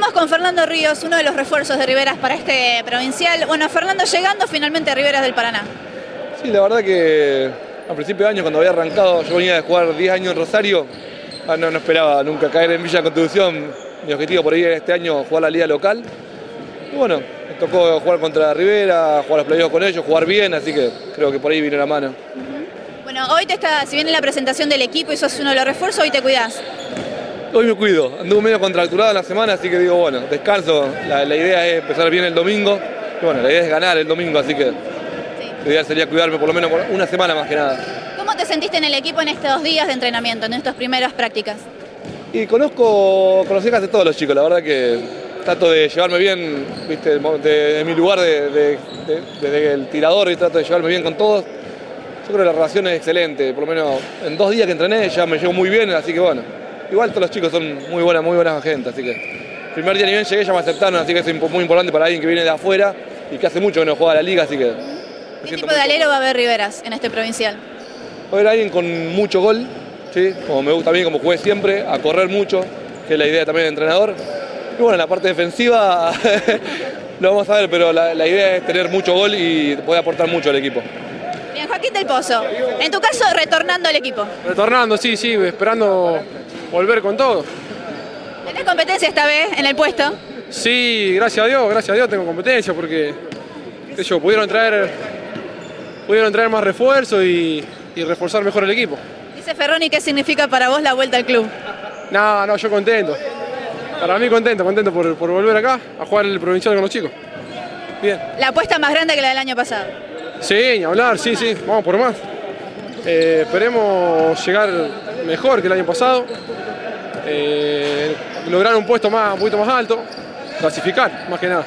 Estamos con Fernando Ríos, uno de los refuerzos de Riveras para este provincial. Bueno, Fernando llegando finalmente a Riveras del Paraná. Sí, la verdad que a principio de año, cuando había arrancado, yo venía de jugar 10 años en Rosario, ah, no, no esperaba nunca caer en Villa Constitución. Mi objetivo por ahí este año jugar la liga local. Y bueno, me tocó jugar contra Rivera, jugar los playoffs con ellos, jugar bien, así que creo que por ahí vino la mano. Bueno, hoy te está, si viene la presentación del equipo y sos uno de los refuerzos, hoy te cuidás. Hoy me cuido, anduve medio contracturado en la semana, así que digo, bueno, descanso. La, la idea es empezar bien el domingo. Y bueno, la idea es ganar el domingo, así que la idea sería cuidarme por lo menos por una semana más que nada. ¿Cómo te sentiste en el equipo en estos días de entrenamiento, en estas primeras prácticas? Y conozco, conocí casi todos los chicos, la verdad que trato de llevarme bien, viste, de, de mi lugar de, de- el tirador y trato de llevarme bien con todos. Yo creo que la relación es excelente, por lo menos en dos días que entrené ya me llevo muy bien, así que bueno. Igual todos los chicos son muy buenas, muy buenas gente, así que el primer día ni bien llegué ya me aceptaron, así que es muy importante para alguien que viene de afuera y que hace mucho que no juega la liga, así que ¿Qué tipo de alero va a haber Riveras en este provincial? Va a haber alguien con mucho gol, ¿sí? como me gusta a mí, como jugué siempre, a correr mucho, que es la idea también del entrenador. Y bueno, en la parte defensiva lo vamos a ver, pero la, la idea es tener mucho gol y poder aportar mucho al equipo. Bien, Joaquín del Pozo, en tu caso retornando al equipo. Retornando, sí, sí, esperando volver con todo. ¿Tenés competencia esta vez en el puesto? Sí, gracias a Dios, gracias a Dios tengo competencia porque qué yo, pudieron traer pudieron traer más refuerzos y, y reforzar mejor el equipo. Dice Ferroni, ¿qué significa para vos la vuelta al club? No, no, yo contento. Para mí contento, contento por, por volver acá a jugar el provincial con los chicos. Bien. La apuesta más grande que la del año pasado. Sí, ni hablar, sí, sí, vamos por más. Eh, esperemos llegar mejor que el año pasado, eh, lograr un puesto más, un poquito más alto, clasificar, más que nada.